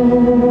Oh.